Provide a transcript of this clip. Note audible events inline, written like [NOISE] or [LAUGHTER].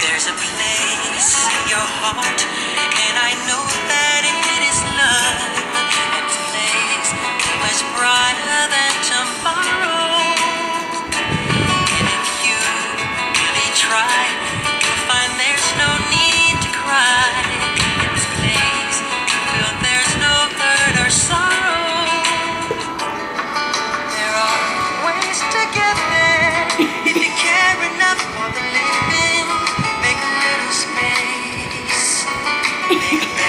There's a place in your heart, [LAUGHS] like